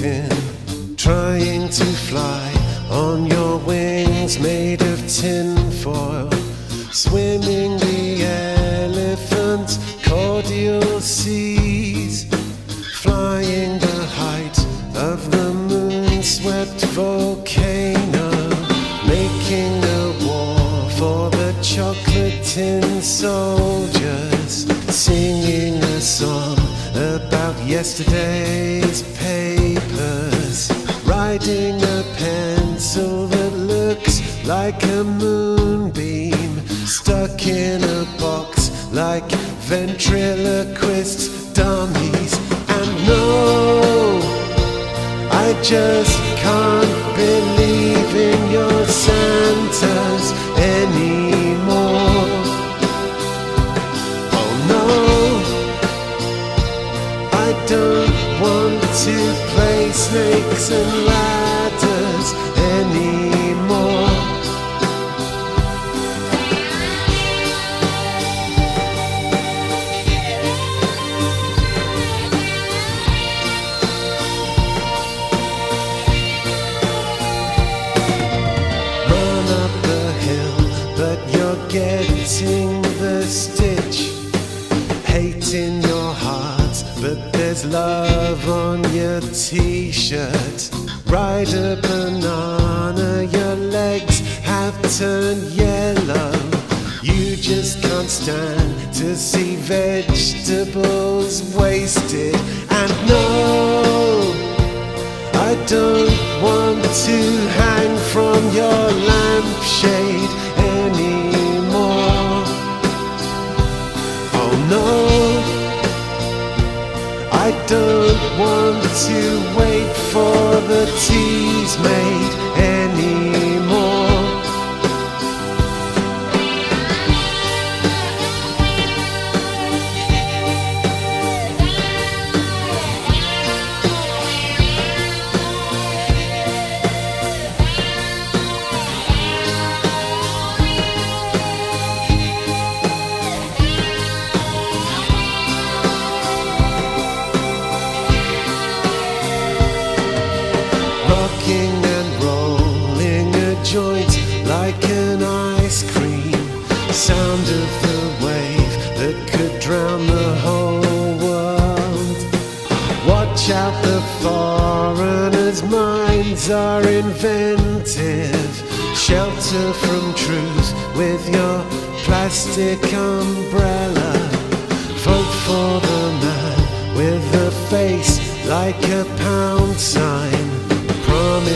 mountain, trying to fly on your wings made of tin foil, swimming the elephant's cordial seas, flying the height of the moon swept volcano, making a war for the chocolate tin soldiers, singing a song about yesterday's papers, riding a pencil that looks like a moonbeam, stuck in a box like ventriloquist dummies. And no, I just can't believe in your Santas anymore. Want to play snakes and ladders anymore. Run up the hill, but you're getting the stitch. Love on your t-shirt. Ride a banana, your legs have turned yellow. You just can't stand to see vegetables wasted. And no, I don't want to I don't want to wait for the tea's made anymore. Rocking and rolling a joint like an ice cream. Sound of the wave that could drown the whole world. Watch out, the foreigners' minds are inventive. Shelter from truth with your plastic umbrella.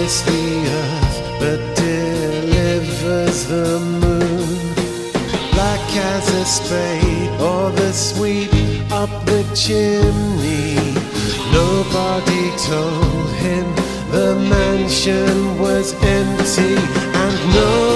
Promise the earth, but delivers the moon. Black as a spade or the sweep up the chimney. Nobody told him the mansion was empty. And no,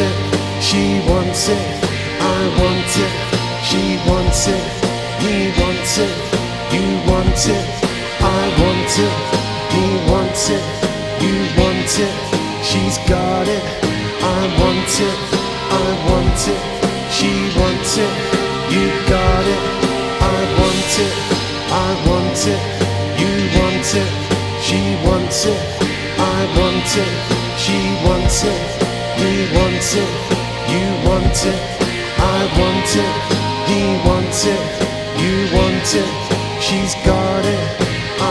it, she wants it, I want it, she wants it, we want it, you want it, I want it, he wants it, you want it, she's got it, I want it, I want it, she wants it, you got it, I want it, I want it, you want it, she wants it, I want it, she wants it, he wants it, you want it, I want it, he wants it, you want it, she's got it,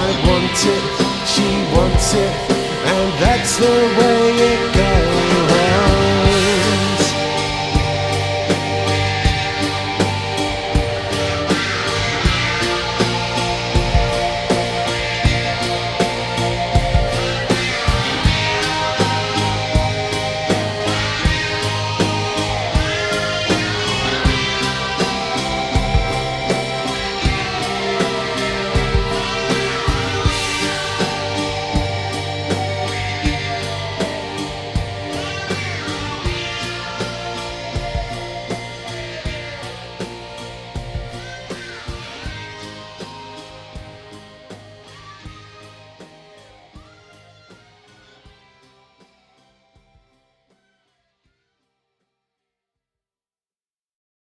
I want it, she wants it, and that's the